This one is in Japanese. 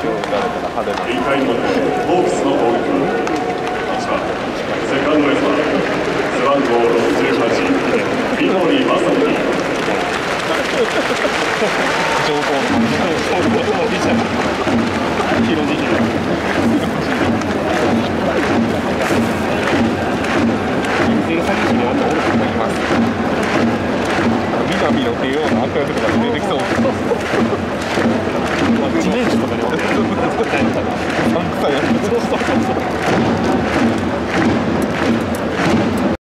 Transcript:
今日打たれたら春の。2回のホークスの攻撃。セカンドエースは背番号68、三森正樹。情報の話だ。広じき。前作品はどう思います。ビタいの帝王の悪役とか出てきそう。ワクチン免疫とかで。